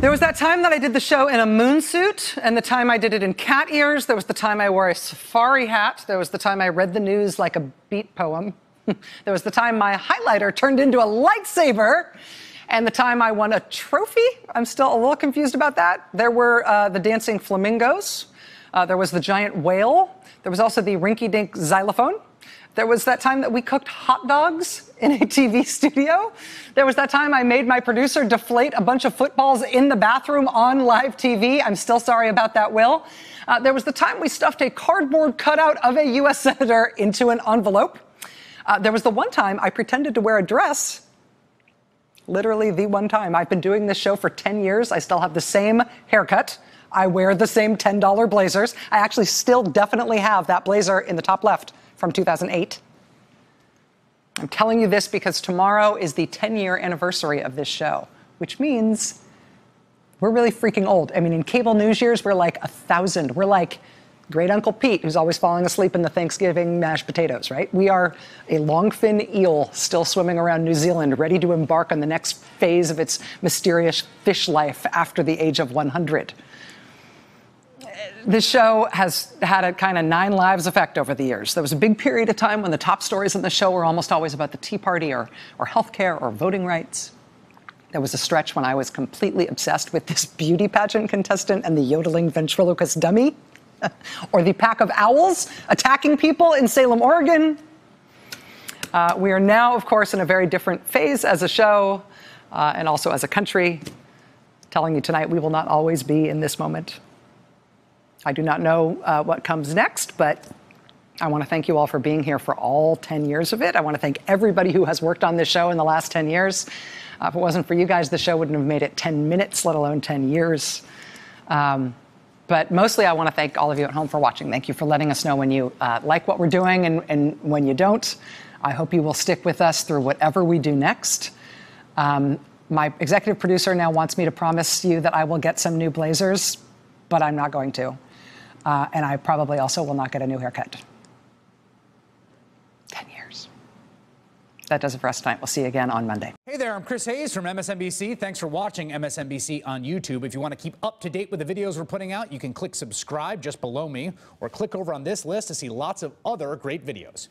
There was that time that I did the show in a moon suit, and the time I did it in cat ears. There was the time I wore a safari hat. There was the time I read the news like a beat poem. there was the time my highlighter turned into a lightsaber. And the time I won a trophy. I'm still a little confused about that. There were uh, the dancing flamingos. Uh, there was the giant whale. There was also the rinky dink xylophone. There was that time that we cooked hot dogs in a TV studio. There was that time I made my producer deflate a bunch of footballs in the bathroom on live TV. I'm still sorry about that, Will. Uh, there was the time we stuffed a cardboard cutout of a U.S. Senator into an envelope. Uh, there was the one time I pretended to wear a dress. Literally, the one time. I've been doing this show for 10 years. I still have the same haircut. I wear the same $10 blazers. I actually still definitely have that blazer in the top left from 2008. I'm telling you this because tomorrow is the 10 year anniversary of this show, which means we're really freaking old. I mean, in cable news years, we're like a thousand. We're like great Uncle Pete, who's always falling asleep in the Thanksgiving mashed potatoes, right? We are a longfin eel still swimming around New Zealand, ready to embark on the next phase of its mysterious fish life after the age of 100 this show has had a kind of nine lives effect over the years. There was a big period of time when the top stories in the show were almost always about the Tea Party or, or healthcare or voting rights. There was a stretch when I was completely obsessed with this beauty pageant contestant and the yodeling ventriloquist dummy, or the pack of owls attacking people in Salem, Oregon. Uh, we are now, of course, in a very different phase as a show uh, and also as a country. Telling you tonight, we will not always be in this moment. I do not know uh, what comes next, but I want to thank you all for being here for all 10 years of it. I want to thank everybody who has worked on this show in the last 10 years. Uh, if it wasn't for you guys, the show wouldn't have made it 10 minutes, let alone 10 years. Um, but mostly, I want to thank all of you at home for watching. Thank you for letting us know when you uh, like what we're doing and, and, when you don't. I hope you will stick with us through whatever we do next. Um, my executive producer now wants me to promise you that I will get some new blazers, but I'm not going to. Uh, and I probably also will not get a new haircut. 10 years. That does it for us tonight. We'll see you again on Monday. Hey there, I'm Chris Hayes from MSNBC. Thanks for watching MSNBC on YouTube. If you want to keep up to date with the videos we're putting out, you can click subscribe just below me or click over on this list to see lots of other great videos.